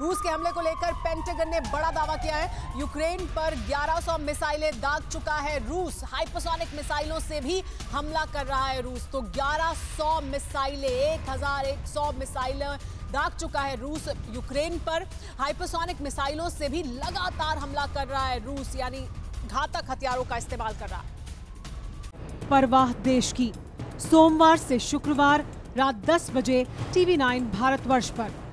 रूस के हमले को लेकर पेंटागन ने बड़ा दावा किया है। यूक्रेन पर 1100 मिसाइलें दाग चुका है रूस। हाइपोसोनिक मिसाइलों से भी हमला कर रहा है रूस। तो 1100 मिसाइलें 1100 मिसाइलें दाग चुका है रूस यूक्रेन पर। हाइपरसोनिक मिसाइलों से भी लगातार हमला कर रहा है रूस, यानी घातक हथियारों का इस्तेमाल कर रहा है। परवाह देश की। सोमवार से शुक्रवार रात 10 बजे टीवी 9 भारतवर्ष पर।